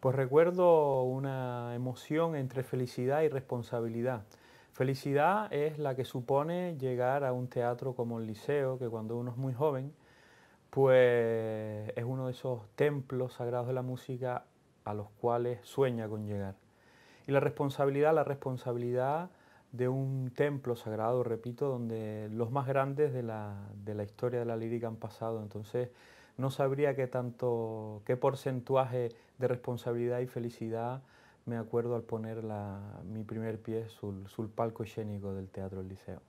Pues recuerdo una emoción entre felicidad y responsabilidad. Felicidad es la que supone llegar a un teatro como el Liceo, que cuando uno es muy joven, pues es uno de esos templos sagrados de la música a los cuales sueña con llegar. Y la responsabilidad, la responsabilidad de un templo sagrado, repito, donde los más grandes de la, de la historia de la lírica han pasado. Entonces, no sabría qué tanto, qué porcentaje de responsabilidad y felicidad me acuerdo al poner mi primer pie sul, sul palco escénico del Teatro del Liceo.